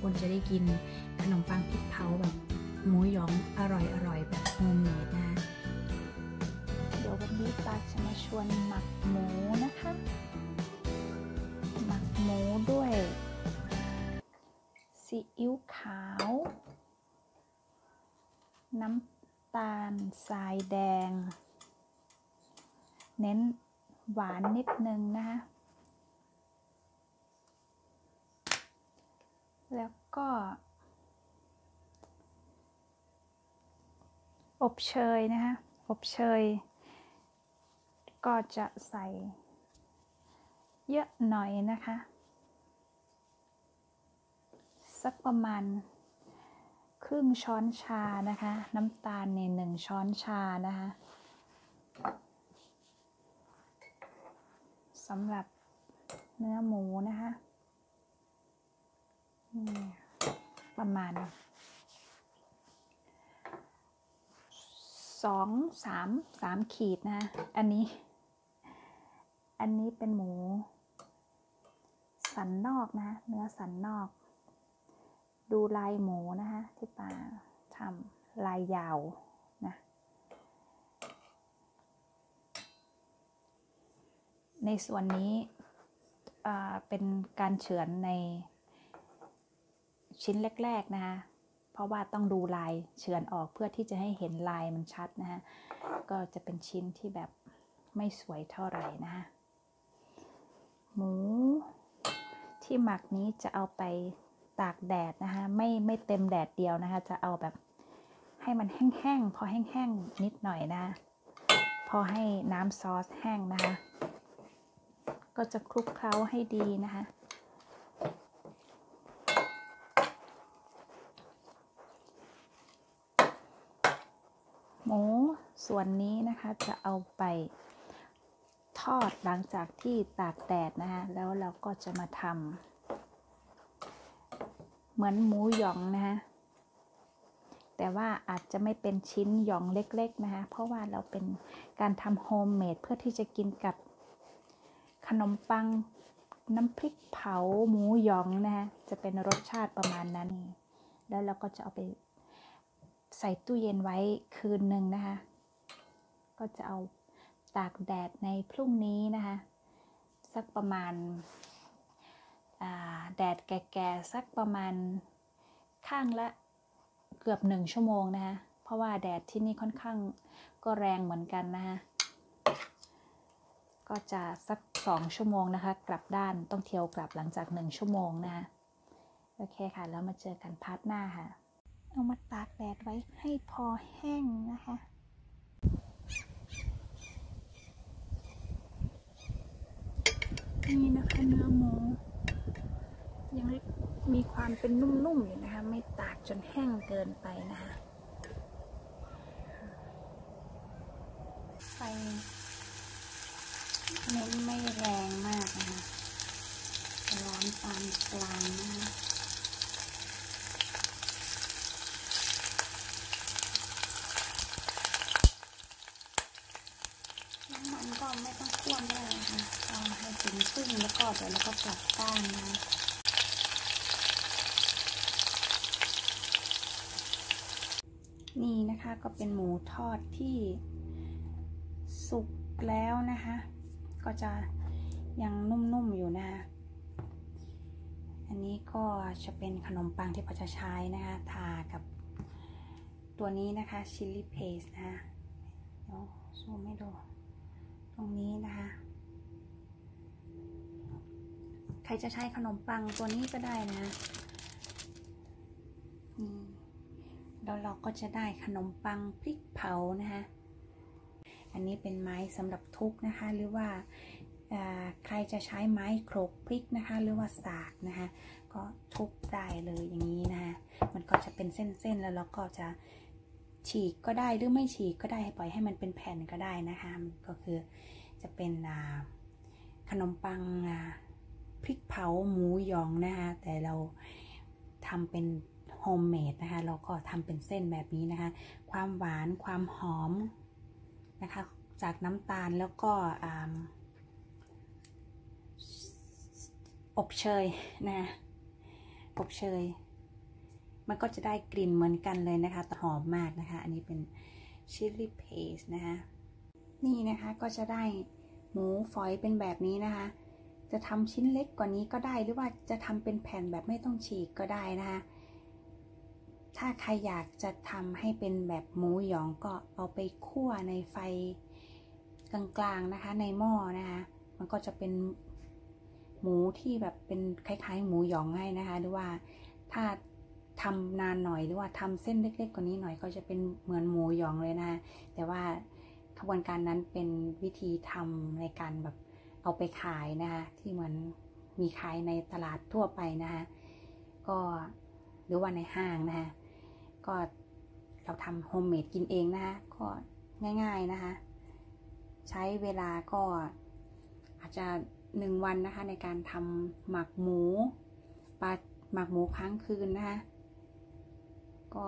คนจะได้กินขนมปังพริกเผาแบบหมูหยองอร่อยอร่อยแบบโฮมเมดนะเดี๋ยววันนี้ปาจะมาชวนหมักหมูนะคะ หมักหมูด้วยซีอิ๊วขาว น้ำตาลทรายแดง เน้นหวานนิดนึงนะคะ แล้วก็ อบเชยนะคะอบเชย ก็จะใส่เยอะหน่อยนะคะ สักประมาณ ครึ่งช้อนชานะคะ น้ำตาลเนี่ยหนึ่งช้อนชานะคะสำหรับเนื้อหมูนะคะ ประมาณสองสามสามขีดนะอันนี้ อันนี้เป็นหมู สันนอกนะ เนื้อสันนอก ดูลายหมูนะคะที่ปาทำลายยาวนะในส่วนนี้เป็นการเฉือนใน ชิ้นแรก ๆ นะคะ เพราะว่าต้องดูลายเฉือนออกเพื่อที่จะให้เห็นลายมันชัดนะฮะก็จะเป็นชิ้นที่แบบไม่สวยเท่าไหร่นะฮะหมูที่หมักนี้จะเอาไปตากแดดนะคะไม่ไม่เต็มแดดเดียวนะคะ จะเอาแบบให้มันแห้งๆพอแห้งๆนิดหน่อยนะ พอให้น้ำซอสแห้งนะคะ ก็จะคลุกเคล้าให้ดีนะคะ หมูส่วนนี้นะคะจะเอาไปทอดหลังจากที่ตากแดดนะคะแล้วเราก็จะมาทำเหมือนหมูหยองนะคะแต่ว่าอาจจะไม่เป็นชิ้นหยองเล็ก ๆ นะคะเพราะว่าเราเป็นการทำโฮมเมดเพื่อที่จะกินกับขนมปังน้ำพริกเผาหมูหยองนะคะจะเป็นรสชาติประมาณนั้น แล้วเราก็จะเอาไป ใส่ตู้เย็นไว้คืนหนึ่งนะคะ ก็จะเอาตากแดดในพรุ่งนี้นะคะ สักประมาณแดดแก่ๆสักประมาณข้างละเกือบหนึ่งชั่วโมงนะคะ เพราะว่าแดดที่นี่ค่อนข้างก็แรงเหมือนกันนะคะก็จะสักสองชั่วโมงนะคะ กลับด้านต้องเที่ยวกลับหลังจากหนึ่งชั่วโมงนะคะโอเคค่ะ แล้วมาเจอกัน part หน้าค่ะ เอามาตากแดดไว้ให้พอแห้งนะคะนี่นะคะเนื้อหมูยังมีความเป็นนุ่มๆอยู่นะคะ ไม่ตากจนแห้งเกินไปนะคะไฟเน้นไม่แรงมากนะคะร้อนปานกลางนะคะมันก็ ไม่ต้องคั่วได้นะคะเอาให้ถึงครึ่งแล้วก็เดี๋ยวเราก็กลับด้านนะนี่นะคะก็เป็นหมูทอดที่สุกแล้วนะคะ ก็จะยังนุ่มๆอยู่นะคะ อันนี้ก็จะเป็นขนมปังที่พอจะใช้นะคะ ทากับตัวนี้นะคะชิลลี่เพสนะคะเดี๋ยวซูมให้ดู ตรงนี้นะคะ ใครจะใช้ขนมปังตัวนี้ก็ได้นะนี่แล้วเราก็จะได้ขนมปังพริกเผานะคะ อันนี้เป็นไม้สำหรับทุบนะคะ หรือว่าใครจะใช้ไม้โขลกพริกนะคะ หรือว่าสากนะคะ ก็ทุบได้เลยอย่างนี้นะคะมันก็จะเป็นเส้นๆ แล้วเราก็จะฉีกก็ได้หรือไม่ฉีกก็ได้ปล่อยให้มันเป็นแผ่นก็ได้นะคะ ก็คือ จะเป็นขนมปังพริกเผาหมูหยองนะคะแต่เราทำเป็น homemade นะคะเราก็ทำเป็นเส้นแบบนี้นะคะ ความหวานความหอมนะคะจากน้ำตาลแล้วก็อบเชยนะอบเชย มันก็จะได้กลิ่นเหมือนกันเลยนะคะหอมมากนะคะ อันนี้เป็นชิลลี่เพสนะคะ นี่นะคะก็จะได้หมูฝอยเป็นแบบนี้นะคะ จะทำชิ้นเล็กกว่านี้ก็ได้หรือว่าจะทำเป็นแผ่นแบบไม่ต้องฉีกก็ได้นะคะ ถ้าใครอยากจะทำให้เป็นแบบหมูหยองก็เอาไปคั่วในไฟกลางๆนะคะในหม้อนะคะ มันก็จะเป็นหมูที่แบบเป็นคล้ายๆ หมูหยองง่ายนะคะ หรือว่าถ้าทำนานหน่อยหรือว่าทำเส้นเล็ก ๆ กว่านี้หน่อยก็จะเป็นเหมือนหมูหยองเลยนะ แต่ว่า ขบวนการนั้นเป็นวิธีทำในการแบบเอาไปขายนะคะที่เหมือนมีขายในตลาดทั่วไปนะคะก็หรือว่าในห้างนะคะก็เราทำ homemade กินเองนะคะก็ง่ายๆนะคะใช้เวลาก็อาจจะหนึ่งวันนะคะในการทำหมักหมูป้าหมักหมูค้างคืนนะคะก็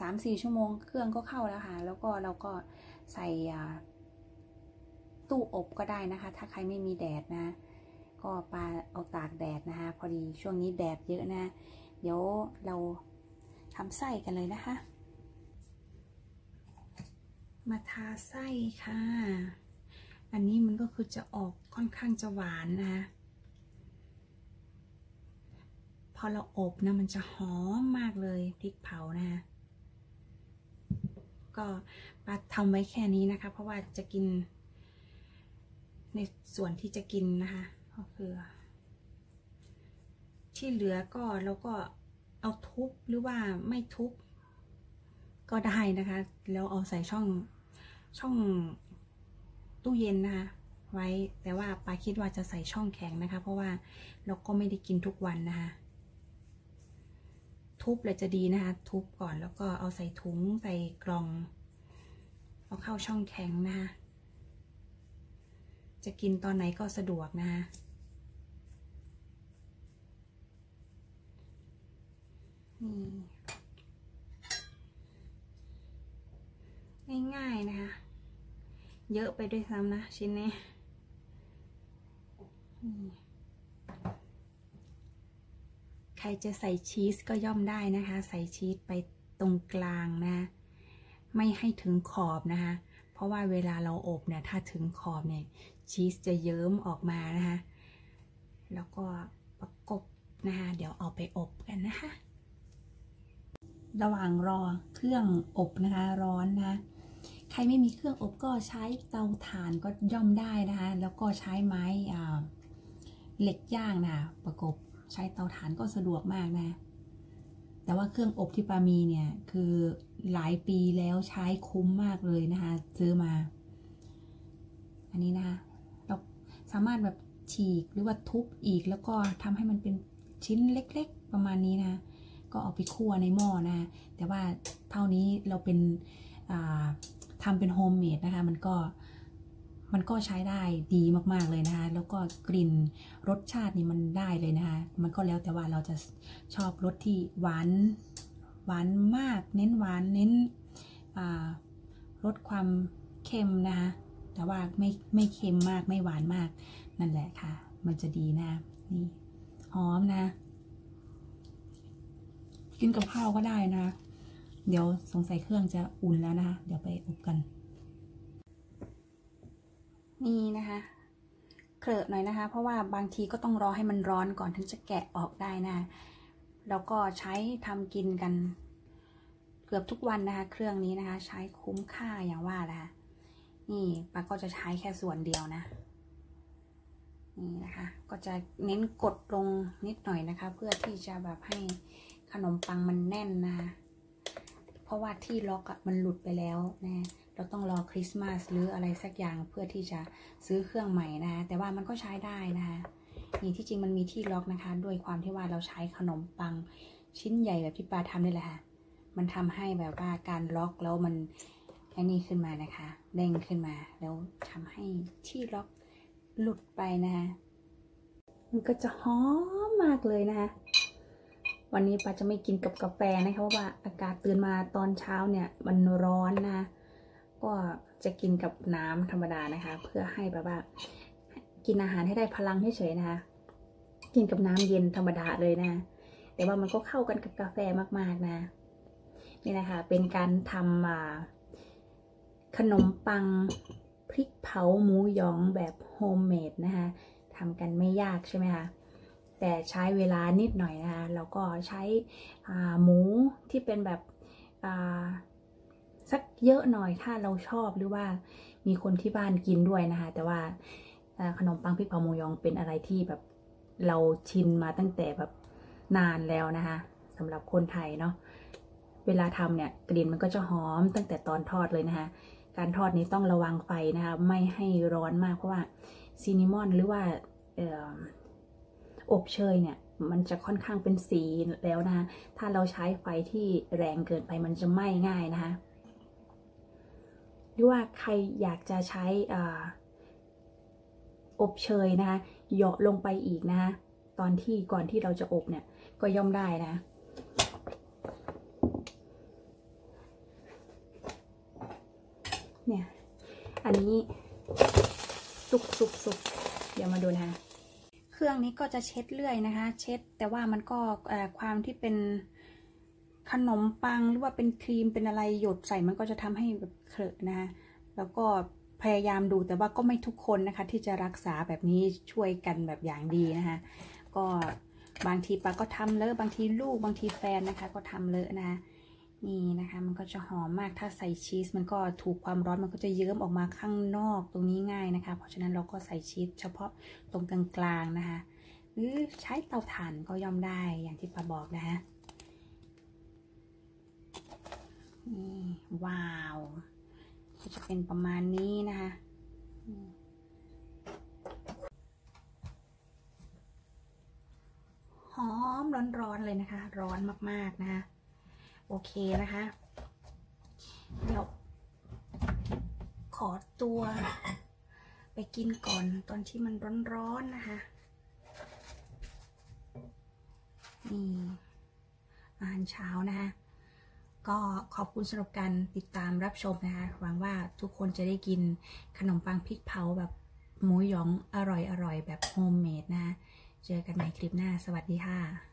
สามสี่ชั่วโมงเครื่องก็เข้าแล้วค่ะ แล้วก็เราก็ ใส่ตู้อบก็ได้นะคะ ถ้าใครไม่มีแดดนะ ก็ป้าเอาตากแดดนะคะ พอดีช่วงนี้แดดเยอะนะ เดี๋ยวเราทำไส้กันเลยนะคะ มาทาไส้ค่ะ อันนี้มันก็คือจะออกค่อนข้างจะหวานนะคะพอเราอบนะมันจะหอมมากเลยพริกเผานะคะ ก็ปาทำไว้แค่นี้นะคะ เพราะว่าจะกิน ในส่วนที่จะกินนะคะก็คือ ที่เหลือก็เราก็เอาทุบหรือว่าไม่ทุบก็ได้นะคะ แล้วเอาใส่ช่องช่องตู้เย็นนะคะไว้แต่ว่าปาคิดว่าจะใส่ช่องแข็งนะคะ เพราะว่าเราก็ไม่ได้กินทุกวันนะคะ ทุบเลยจะดีนะคะ ทุบก่อนแล้วก็เอาใส่ถุงใส่กล่อง เอาเข้าช่องแข็งนะคะจะกินตอนไหนก็สะดวกนะคะนี่ง่ายๆนะคะ เยอะไปด้วยซ้ำนะชิ้นนี้ ใครจะใส่ชีสก็ย่อมได้นะคะ ใส่ชีสไปตรงกลางนะ ไม่ให้ถึงขอบนะคะ เพราะว่าเวลาเราอบเนี่ยถ้าถึงขอบเนี่ยชีสจะเยิ้มออกมานะคะ แล้วก็ประกบนะคะ เดี๋ยวเอาไปอบกันนะคะ ระหว่างรอเครื่องอบนะคะร้อนนะใครไม่มีเครื่องอบก็ใช้เตาถ่านก็ย่อมได้นะคะ แล้วก็ใช้ไม้เหล็กย่างนะประกบ ใช้เตาถ่านก็สะดวกมากนะ แต่ว่าเครื่องอบที่ป้ามีเนี่ย คือหลายปีแล้วใช้คุ้มมากเลยนะคะ ซื้อมา อันนี้นะคะ เราสามารถแบบฉีกหรือว่าทุบอีกแล้วก็ทำให้มันเป็นชิ้นเล็ก ๆ ประมาณนี้นะ ก็เอาไปคั่วในหม้อนะ แต่ว่าเท่านี้เราเป็นทำเป็น homemade นะคะ มันก็ มันก็ใช้ได้ดีมากๆเลยนะคะแล้วก็กลิ่นรสชาตินี่มันได้เลยนะคะมันก็แล้วแต่ว่าเราจะชอบรสที่หวานหวานมาก เน้นหวานเน้นรสความเค็มนะคะแต่ว่าไม่ไม่เค็มมากไม่หวานมากนั่นแหละค่ะ มันจะดีนะนี่หอมนะ กินกับข้าวก็ได้นะ เดี๋ยวสงสัยเครื่องจะอุ่นแล้วนะคะเดี๋ยวไปอบกัน นี่นะคะเคลอะหน่อยนะคะ เพราะว่าบางทีก็ต้องรอให้มันร้อนก่อนถึงจะแกะออกได้นะแล้วก็ใช้ทำกินกัน เกือบทุกวันนะคะ เครื่องนี้นะคะ ใช้คุ้มค่าอย่างว่านะคะนี่ปาก็จะใช้แค่ส่วนเดียวนะนี่นะคะ ก็จะเน้นกดลงนิดหน่อยนะคะ เพื่อที่จะแบบให้ขนมปังมันแน่นนะคะเพราะว่าที่ล็อกอะมันหลุดไปแล้วนะ เราต้องรอคริสต์มาสหรืออะไรสักอย่างเพื่อที่จะซื้อเครื่องใหม่นะแต่ว่ามันก็ใช้ได้นะคะนี่ที่จริงมันมีที่ล็อกนะคะ ด้วยความที่ว่าเราใช้ขนมปังชิ้นใหญ่แบบที่ปาทำนี่แหละค่ะมันทำให้แบบว่าการล็อกแล้วมันไอ้นี่ขึ้นมานะคะเด้งขึ้นมา แล้วทำให้ที่ล็อกหลุดไปนะคะมันก็จะหอมมากเลยนะคะวันนี้ปาจะไม่กินกับกาแฟนะคะเพราะว่าอากาศตื่นมาตอนเช้าเนี่ยมันร้อนนะคะ ก็จะกินกับน้ำธรรมดานะคะ เพื่อให้แบบว่า กินอาหารให้ได้พลังเฉยๆนะคะ กินกับน้ำเย็นธรรมดาเลยนะ แต่ว่ามันก็เข้ากันกับกาแฟมากๆนะ นี่นะคะ เป็นการทำขนมปังพริกเผาหมูหยองแบบ homemade นะคะทำกันไม่ยากใช่ไหมคะแต่ใช้เวลานิดหน่อยนะคะแล้วก็ใช้หมูที่เป็นแบบ สักเยอะหน่อยถ้าเราชอบหรือว่ามีคนที่บ้านกินด้วยนะคะ แต่ว่าขนมปังพริกเผาหมูยองเป็นอะไรที่แบบเราชินมาตั้งแต่แบบนานแล้วนะคะสำหรับคนไทยเนาะเวลาทำเนี่ยกลิ่นมันก็จะหอมตั้งแต่ตอนทอดเลยนะคะ การทอดนี้ต้องระวังไฟนะคะ ไม่ให้ร้อนมากเพราะว่าซีนิมอนหรือว่าอบเชยเนี่ยมันจะค่อนข้างเป็นสีแล้วนะถ้าเราใช้ไฟที่แรงเกินไปมันจะไหม้ง่ายนะคะ หรือว่าใครอยากจะใช้อบเชยนะคะเหยาะลงไปอีกนะคะตอนที่ก่อนที่เราจะอบเนี่ยก็ย่อมได้นะเนี่ยอันนี้สุกสุกสุกเดี๋ยวมาดูนะคะเครื่องนี้ก็จะเช็ดเลื่อยนะคะ เช็ดแต่ว่ามันก็ความที่เป็น ขนมปังหรือว่าเป็นครีมเป็นอะไรหยดใส่มันก็จะทำให้แบบเคลอะนะคะแล้วก็พยายามดูแต่ว่าก็ไม่ทุกคนนะคะ ที่จะรักษาแบบนี้ช่วยกันแบบอย่างดีนะคะก็บางทีปาก็ทำเลอะบางทีลูกบางทีแฟนนะคะ ก็ทำเลอะนะนี่นะคะ มันก็จะหอมมากถ้าใส่ชีส มันก็ถูกความร้อนมันก็จะเยิ้มออกมาข้างนอกตรงนี้ง่ายนะคะ เพราะฉะนั้นเราก็ใส่ชีสเฉพาะตรงกลางๆนะคะ หรือใช้เตาถ่านก็ย่อมได้อย่างที่ปาบอกนะคะ นี่ว้าวก็จะเป็นประมาณนี้นะคะหอมร้อนๆเลยนะคะ ร้อนมากๆนะคะ โอเคนะคะ เดี๋ยว ขอตัว ไปกินก่อนตอนที่มันร้อนๆนะคะนี่อาหารเช้านะคะ ก็ขอบคุณสำหรับการติดตามรับชมนะคะ หวังว่าทุกคนจะได้กินขนมปังพริกเผาแบบหมูหยองอร่อยๆแบบโฮมเมดนะ เจอกันใหม่คลิปหน้า สวัสดีค่ะ